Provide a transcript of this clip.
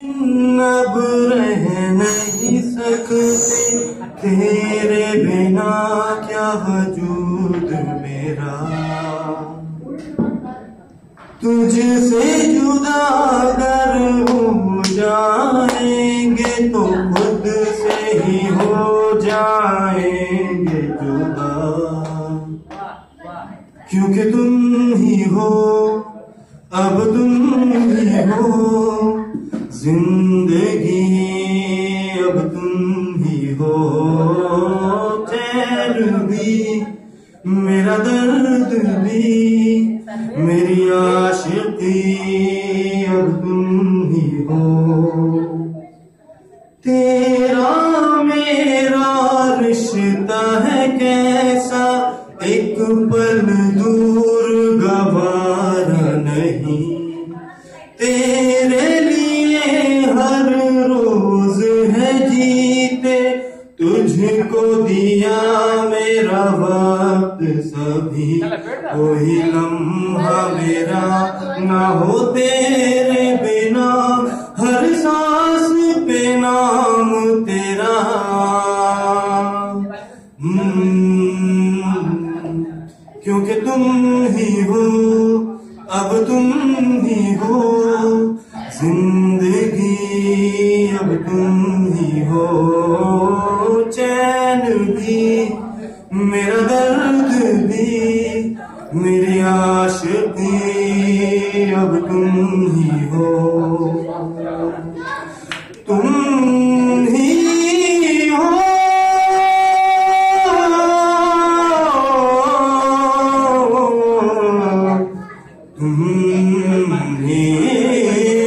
اب رہ نہیں سکتے، تیرے بنا کیا وجود میرا؟ تجھ سے جدا اگر ہو جائیں گے، تو خود سے ہی ہو جائیں گے جدا۔ کیونکہ تم ہی ہو اب تم ہی ہو، زندگی اب تم ہی ہو۔ چین بھی، میرا درد بھی، میری عاشقی اب تم ہی ہو۔ تیرا میرا رشتہ ہے کیسا؟ ایک پل تیرے لیے ہر روز ہے جیتے تجھ کو دیا میرا وقت سبھی۔ کوئی لمحہ میرا نہ ہو تیرے بنا، ہر سانس پہ نام تیرا۔ کیونکہ تم ہی ہو اب تم ہی ہو، زندگی اب تم ہی ہو۔ چین بھی، میرا درد بھی، میری عاشقی اب تم ہی ہو۔ تم nghĩa